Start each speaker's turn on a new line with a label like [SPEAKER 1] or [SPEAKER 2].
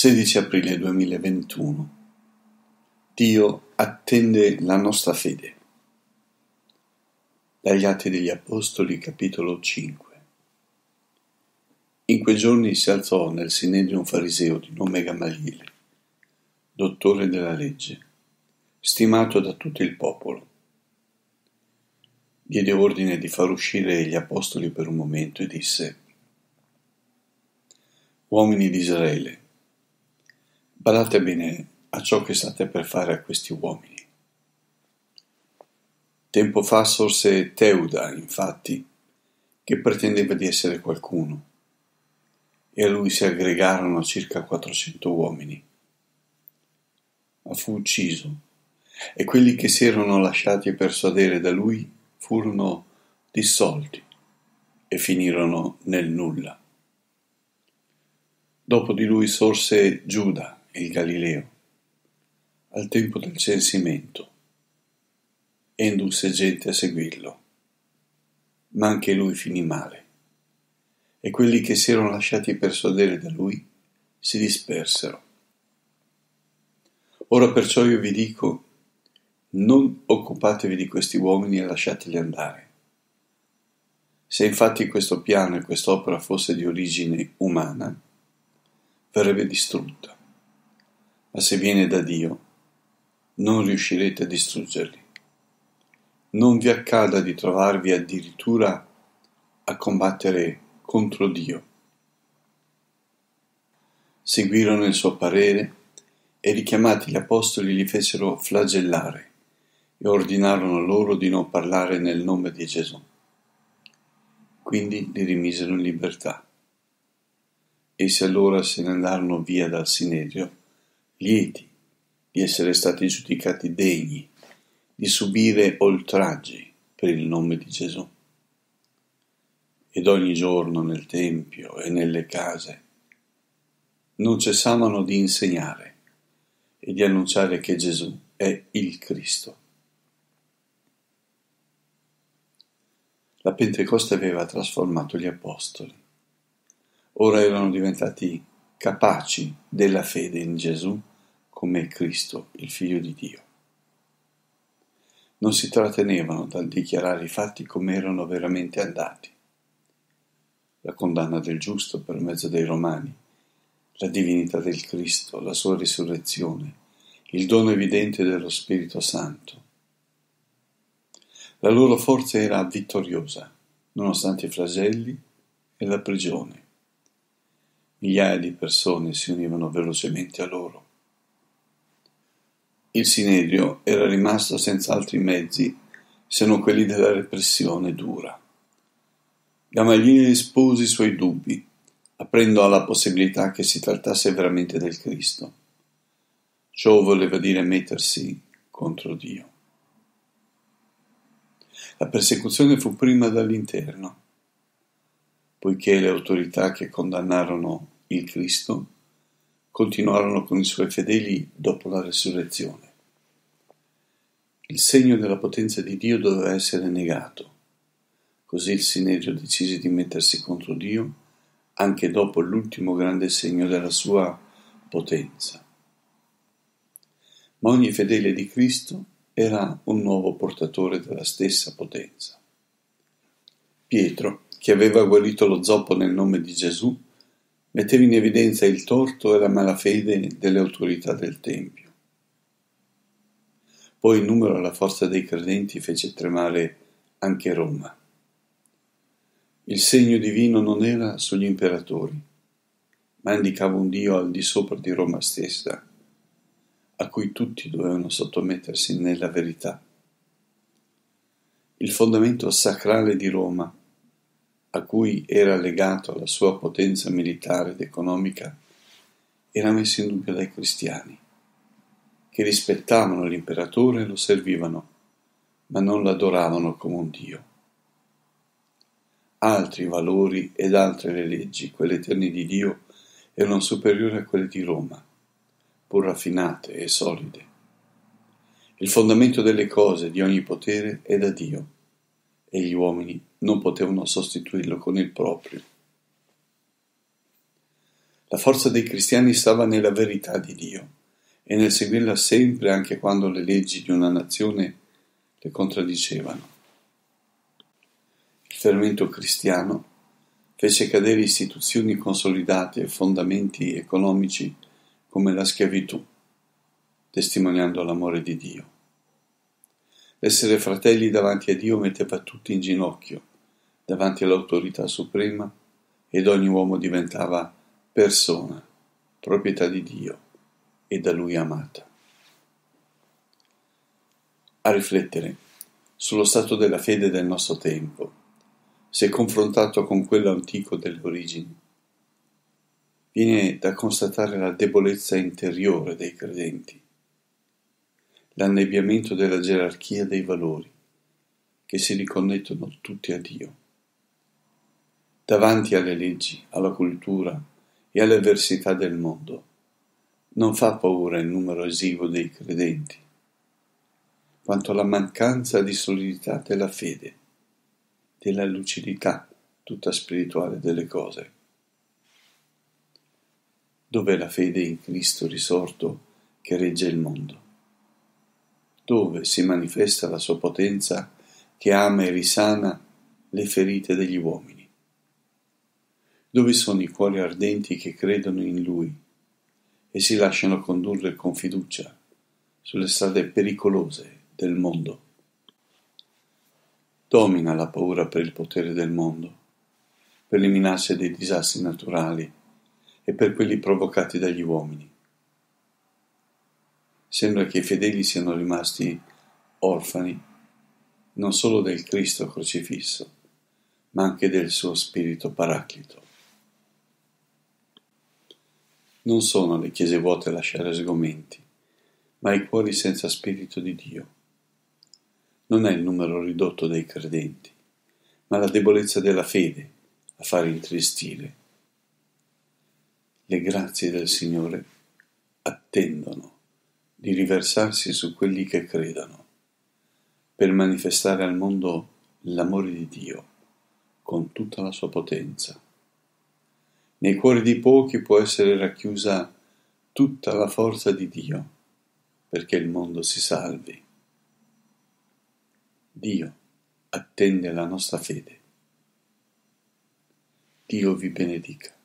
[SPEAKER 1] 16 aprile 2021 Dio attende la nostra fede. Dagli Atti degli Apostoli, capitolo 5. In quei giorni si alzò nel Sinedrio un fariseo di nome Gamaliele, dottore della legge, stimato da tutto il popolo. Diede ordine di far uscire gli apostoli per un momento e disse: Uomini di Israele, badate bene a ciò che state per fare a questi uomini. Tempo fa sorse Teuda, infatti, che pretendeva di essere qualcuno, e a lui si aggregarono circa 400 uomini. Ma fu ucciso, e quelli che si erano lasciati persuadere da lui furono dissolti e finirono nel nulla. Dopo di lui sorse Giuda, il Galileo, al tempo del censimento, e indusse gente a seguirlo. Ma anche lui finì male, e quelli che si erano lasciati persuadere da lui si dispersero. Ora perciò io vi dico, non occupatevi di questi uomini e lasciateli andare. Se infatti questo piano e quest'opera fosse di origine umana, verrebbe distrutta, ma se viene da Dio, non riuscirete a distruggerli. Non vi accada di trovarvi addirittura a combattere contro Dio. Seguirono il suo parere e richiamati gli apostoli li fecero flagellare e ordinarono loro di non parlare nel nome di Gesù. Quindi li rimisero in libertà. Essi allora se ne andarono via dal Sinedrio, lieti di essere stati giudicati degni di subire oltraggi per il nome di Gesù. Ed ogni giorno nel Tempio e nelle case non cessavano di insegnare e di annunciare che Gesù è il Cristo. La Pentecoste aveva trasformato gli apostoli. Ora erano diventati capaci della fede in Gesù come Cristo, il Figlio di Dio. Non si trattenevano dal dichiarare i fatti come erano veramente andati. La condanna del giusto per mezzo dei Romani, la divinità del Cristo, la sua risurrezione, il dono evidente dello Spirito Santo. La loro forza era vittoriosa, nonostante i flagelli e la prigione. Migliaia di persone si univano velocemente a loro il Sinedrio era rimasto senza altri mezzi se non quelli della repressione dura. Gamaliele espose i suoi dubbi, aprendo alla possibilità che si trattasse veramente del Cristo. Ciò voleva dire mettersi contro Dio. La persecuzione fu prima dall'interno, poiché le autorità che condannarono il Cristo continuarono con i suoi fedeli dopo la resurrezione. Il segno della potenza di Dio doveva essere negato. Così il Sinedrio decise di mettersi contro Dio anche dopo l'ultimo grande segno della sua potenza. Ma ogni fedele di Cristo era un nuovo portatore della stessa potenza. Pietro, che aveva guarito lo zoppo nel nome di Gesù, metteva in evidenza il torto e la malafede delle autorità del Tempio. Poi il numero e la forza dei credenti fece tremare anche Roma. Il segno divino non era sugli imperatori, ma indicava un Dio al di sopra di Roma stessa, a cui tutti dovevano sottomettersi nella verità. Il fondamento sacrale di Roma a cui era legato la sua potenza militare ed economica, era messo in dubbio dai cristiani, che rispettavano l'imperatore e lo servivano, ma non l'adoravano come un dio. Altri valori ed altre le leggi, quelle eterne di Dio, erano superiori a quelle di Roma, pur raffinate e solide. Il fondamento delle cose di ogni potere è da Dio e gli uomini non potevano sostituirlo con il proprio. La forza dei cristiani stava nella verità di Dio e nel seguirla sempre anche quando le leggi di una nazione le contraddicevano. Il fermento cristiano fece cadere istituzioni consolidate e fondamenti economici come la schiavitù, testimoniando l'amore di Dio. Essere fratelli davanti a Dio metteva tutti in ginocchio, davanti all'autorità suprema, ed ogni uomo diventava persona, proprietà di Dio e da Lui amata. A riflettere sullo stato della fede del nostro tempo, se confrontato con quello antico delle origini, viene da constatare la debolezza interiore dei credenti, l'annebbiamento della gerarchia dei valori, che si riconnettono tutti a Dio. Davanti alle leggi, alla cultura, e alle avversità del mondo. Non fa paura il numero esiguo dei credenti, quanto la mancanza di solidità della fede, della lucidità tutta spirituale delle cose. Dov'è la fede in Cristo risorto che regge il mondo? Dove si manifesta la sua potenza che ama e risana le ferite degli uomini? dove sono i cuori ardenti che credono in Lui e si lasciano condurre con fiducia sulle strade pericolose del mondo. Domina la paura per il potere del mondo, per le minacce dei disastri naturali e per quelli provocati dagli uomini. Sembra che i fedeli siano rimasti orfani non solo del Cristo crocifisso, ma anche del suo spirito paraclito. Non sono le chiese vuote a lasciare sgomenti, ma i cuori senza spirito di Dio. Non è il numero ridotto dei credenti, ma la debolezza della fede a fare intristire. Le grazie del Signore attendono di riversarsi su quelli che credono, per manifestare al mondo l'amore di Dio con tutta la sua potenza. Nei cuori di pochi può essere racchiusa tutta la forza di Dio perché il mondo si salvi. Dio attende la nostra fede. Dio vi benedica.